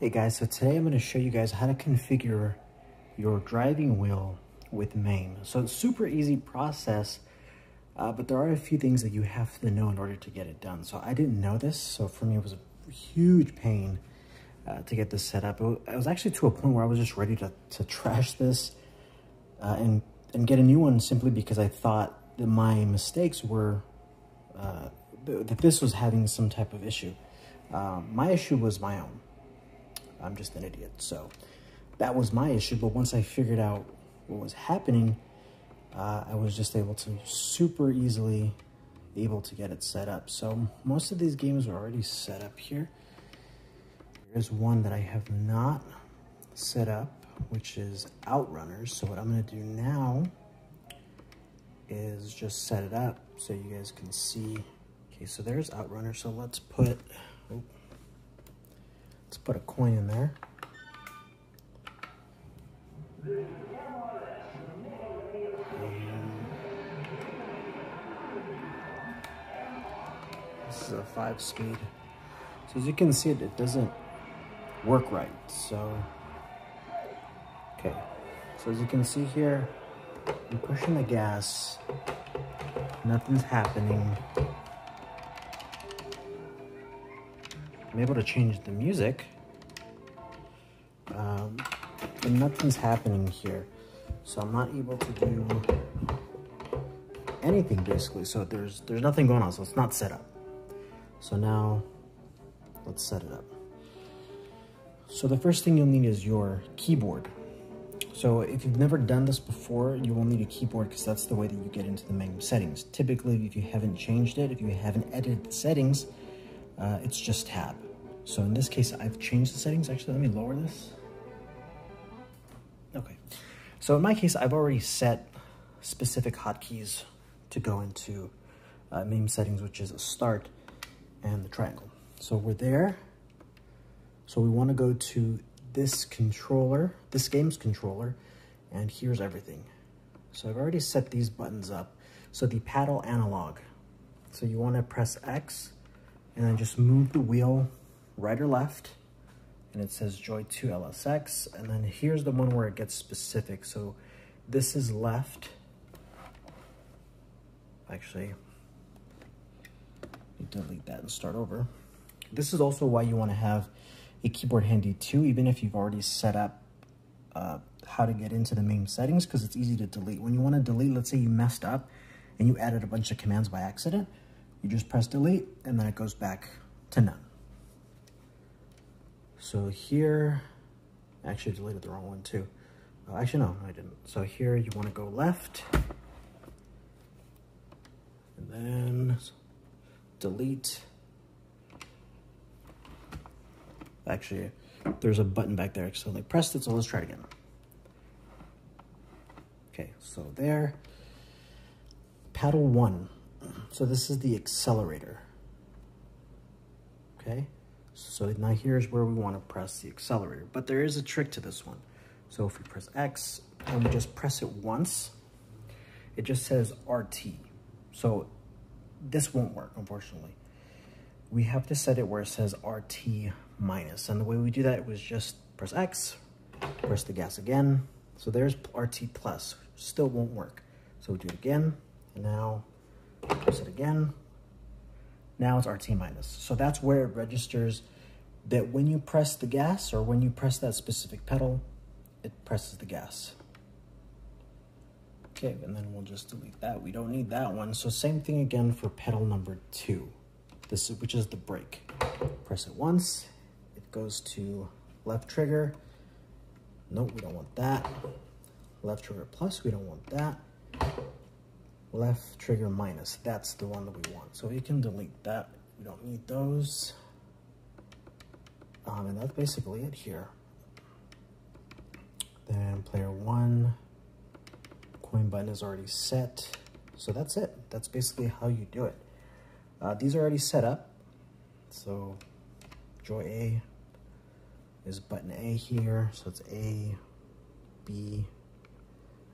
Hey guys, so today I'm going to show you guys how to configure your driving wheel with MAME. So it's super easy process, uh, but there are a few things that you have to know in order to get it done. So I didn't know this, so for me it was a huge pain uh, to get this set up. It was actually to a point where I was just ready to, to trash this uh, and, and get a new one simply because I thought that my mistakes were, uh, that this was having some type of issue. Uh, my issue was my own. I'm just an idiot. So that was my issue. But once I figured out what was happening, uh, I was just able to super easily able to get it set up. So most of these games are already set up here. There's one that I have not set up, which is Outrunners. So what I'm gonna do now is just set it up so you guys can see. Okay, so there's Outrunners. So let's put, oh, Let's put a coin in there. This is a five speed. So as you can see, it, it doesn't work right. So, okay. So as you can see here, I'm pushing the gas. Nothing's happening. I'm able to change the music, um, but nothing's happening here. So I'm not able to do anything basically. So there's there's nothing going on, so it's not set up. So now let's set it up. So the first thing you'll need is your keyboard. So if you've never done this before, you will need a keyboard because that's the way that you get into the main settings. Typically, if you haven't changed it, if you haven't edited the settings, uh, it's just tab. So in this case, I've changed the settings. Actually, let me lower this. Okay. So in my case, I've already set specific hotkeys to go into uh, settings, which is a start and the triangle. So we're there. So we want to go to this controller, this game's controller, and here's everything. So I've already set these buttons up. So the paddle analog. So you want to press X and then just move the wheel right or left. And it says Joy 2 LSX. And then here's the one where it gets specific. So this is left. Actually, delete that and start over. This is also why you want to have a keyboard handy too, even if you've already set up uh, how to get into the main settings, because it's easy to delete. When you want to delete, let's say you messed up and you added a bunch of commands by accident, you just press delete and then it goes back to none. So here, actually deleted the wrong one too. Oh, actually, no, I didn't. So here you want to go left and then delete. Actually, there's a button back there. So I pressed it, so let's try it again. Okay, so there. Paddle one. So this is the accelerator. Okay, so now here's where we want to press the accelerator, but there is a trick to this one. So if we press X and we just press it once, it just says RT. So this won't work, unfortunately. We have to set it where it says RT minus. And the way we do that was just press X, press the gas again. So there's RT plus, still won't work. So we do it again, and now press it again. Now it's RT minus. So that's where it registers that when you press the gas or when you press that specific pedal, it presses the gas. Okay, and then we'll just delete that. We don't need that one. So same thing again for pedal number two, this which is the brake. Press it once, it goes to left trigger. Nope, we don't want that. Left trigger plus, we don't want that. Left trigger minus, that's the one that we want. So we can delete that. We don't need those. Um, and that's basically it here. Then player one, coin button is already set. So that's it. That's basically how you do it. Uh, these are already set up. So Joy A is button A here. So it's A, B,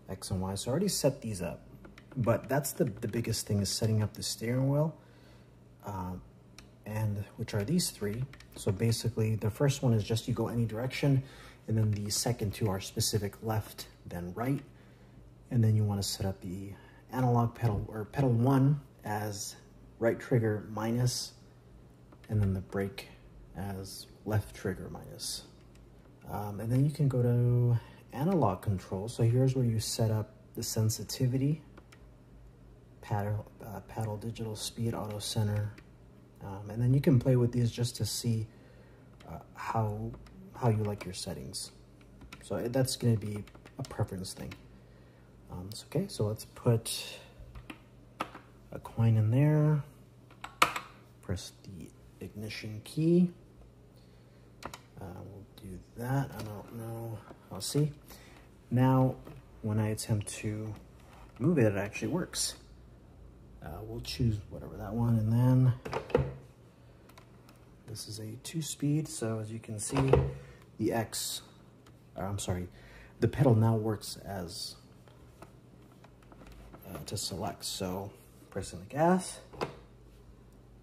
X, and Y. So I already set these up. But that's the, the biggest thing is setting up the steering wheel. Uh, and which are these three. So basically the first one is just you go any direction and then the second two are specific left, then right. And then you wanna set up the analog pedal or pedal one as right trigger minus, and then the brake as left trigger minus. Um, and then you can go to analog control. So here's where you set up the sensitivity, paddle, uh, paddle digital speed, auto center. Um, and then you can play with these just to see uh, how, how you like your settings. So that's gonna be a preference thing. Um, so, okay, so let's put a coin in there. Press the ignition key. Uh, we'll do that. I don't know. I'll see. Now, when I attempt to move it, it actually works. Uh, we'll choose whatever that one, and then this is a two-speed, so as you can see, the X, I'm sorry, the pedal now works as uh, to select. So pressing the gas,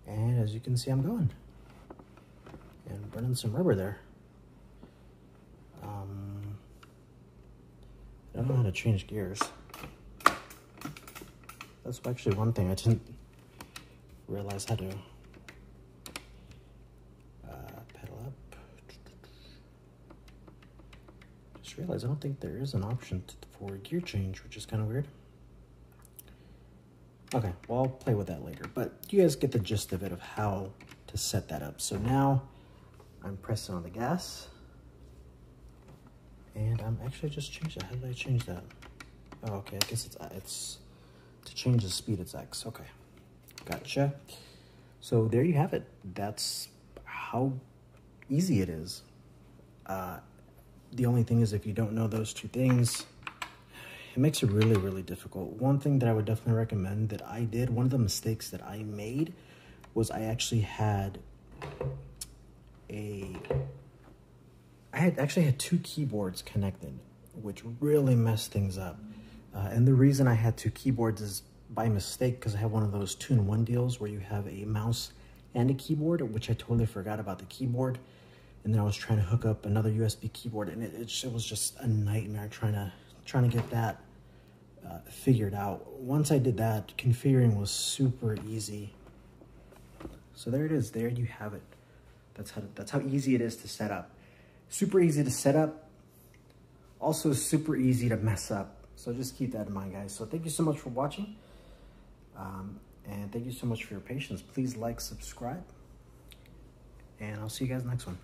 and as you can see, I'm going. And burning some rubber there. Um, I don't know how to change gears. That's actually one thing I didn't realize how to uh, pedal up. Just realized I don't think there is an option for gear change, which is kind of weird. Okay, well, I'll play with that later, but you guys get the gist of it of how to set that up. So now I'm pressing on the gas and I'm actually just changed. How did I change that? Oh, okay, I guess it's, it's to change the speed, it's X. Okay, gotcha. So there you have it. That's how easy it is. Uh, the only thing is if you don't know those two things, it makes it really, really difficult. One thing that I would definitely recommend that I did, one of the mistakes that I made was I actually had a, I had actually had two keyboards connected, which really messed things up. Uh, and the reason I had two keyboards is by mistake because I have one of those two-in-one deals where you have a mouse and a keyboard, which I totally forgot about the keyboard. And then I was trying to hook up another USB keyboard and it, it, it was just a nightmare trying to trying to get that uh, figured out. Once I did that, configuring was super easy. So there it is. There you have it. That's how, that's how easy it is to set up. Super easy to set up. Also super easy to mess up. So just keep that in mind, guys. So thank you so much for watching. Um, and thank you so much for your patience. Please like, subscribe. And I'll see you guys next one.